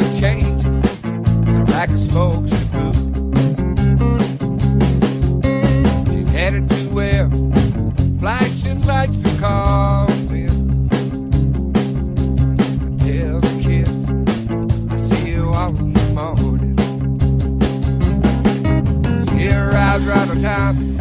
wouldn't change. A rack of smoke should do. She's headed to where flashing lights are calling. I tell the kids, I see you all in the morning. She arrives right on time.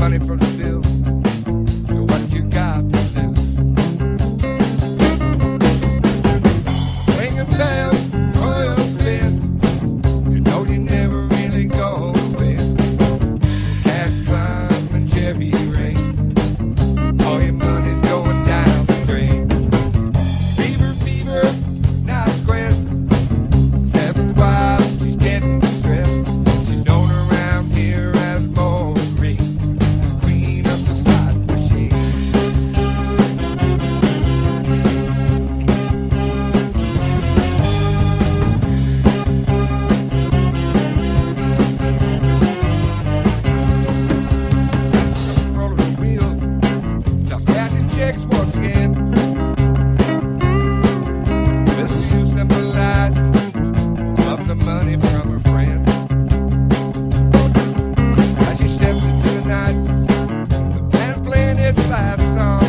money from the it's life song.